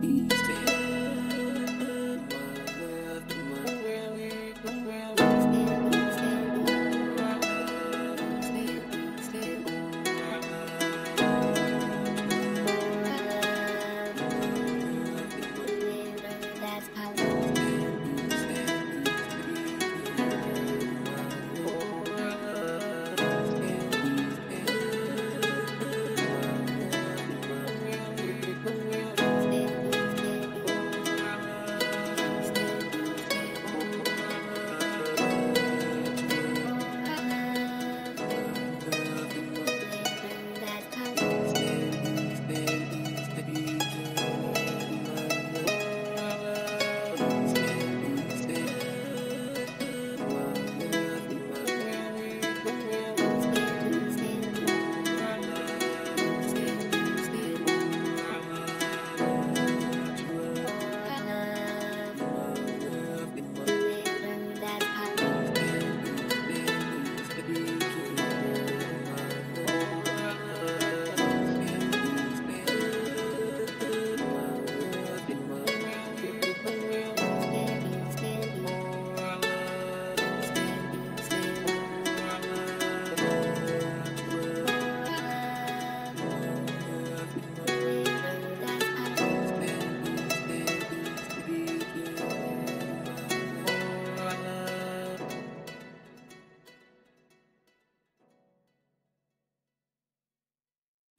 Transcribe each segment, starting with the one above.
bees, baby.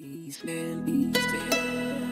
Please End, Please